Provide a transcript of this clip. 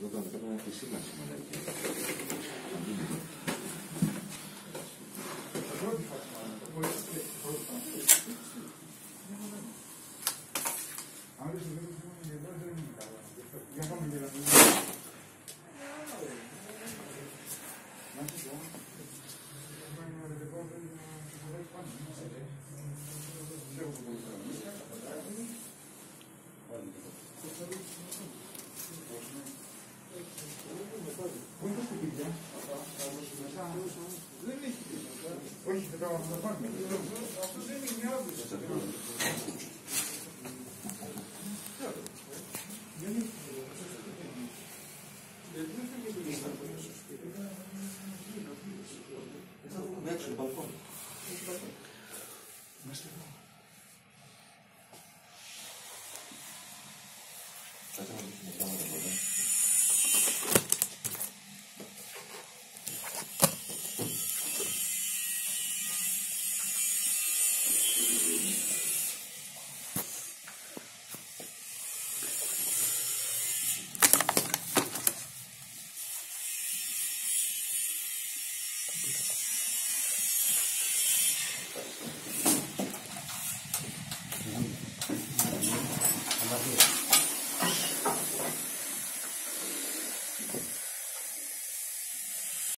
Задано киши наші маленькі. Thank you. Поэтому не было, да? Thank you.